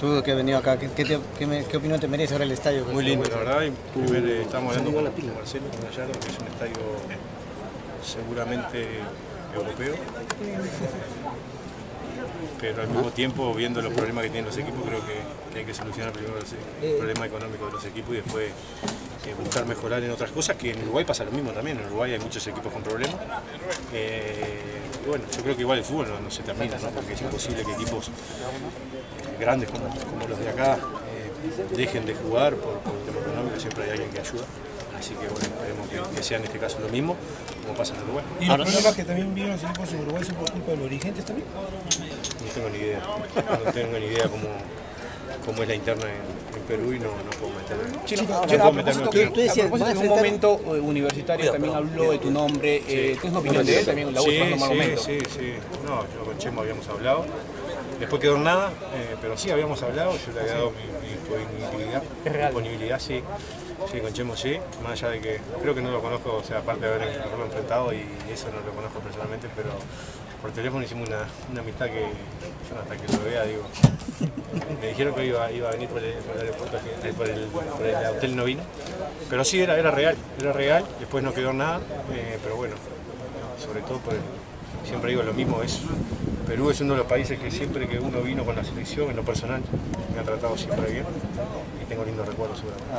Tú que has venido acá, ¿qué, qué, qué me- qué opinión te merece ahora el estadio? Muy lindo, la verdad. Y primer, eh, estamos hablando con, con Marcelo, con Gallardo, que es un estadio seguramente europeo. Pero al mismo tiempo, viendo los problemas que tienen los equipos, creo que, que hay que solucionar primero los- el problema económico de los equipos y después eh, buscar mejorar en otras cosas, que en Uruguay pasa lo mismo también. En Uruguay hay muchos equipos con problemas. Eh, y bueno, yo creo que igual el fútbol no, no se termina, ¿no? porque es imposible que equipos grandes como, como los de acá eh, dejen de jugar por, por el tema económico, siempre hay alguien que ayuda. Así que bueno, esperemos que, que sea en este caso lo mismo, como pasa en Uruguay. ¿Y los problemas que también vieron los equipos en Uruguay son por culpa de los dirigentes también? No tengo ni idea, no tengo ni idea cómo, cómo es la interna en, en Perú y no, no puedo meterme. Chino, puedo tú decías, en un momento eh, universitario también habló de tu nombre. Eh, ¿Tienes una opinión de él también? La Sí, última sí, momento. sí, sí. No, yo con Chemo habíamos hablado. Después quedó nada, eh, pero sí habíamos hablado. Yo le había dado mi, mi disponibilidad. Disponibilidad, sí. Sí, con Chemo sí. Más allá de que creo que no lo conozco, o sea, aparte de haber- haberlo enfrentado y eso no lo conozco personalmente, pero por teléfono hicimos una, una amistad que yo hasta que lo vea digo. Me dijeron que iba, iba a venir por el, por el aeropuerto, eh, por el, hotel no vino. Pero sí, era, era real, era real. Después no quedó nada, eh, pero bueno, sobre todo por el- siempre digo lo mismo, es Perú es uno de los países que siempre que uno vino con la selección, en lo personal, me ha tratado siempre bien y tengo lindos recuerdos seguramente.